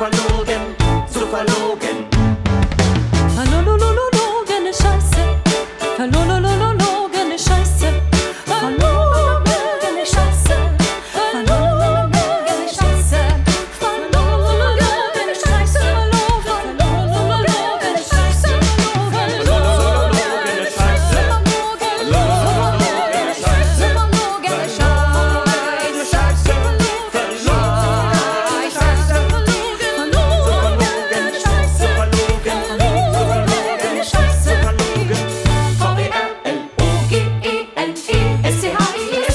Superlogen, Superlogen. say hi.